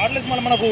cardless మళ్ళీ మనకు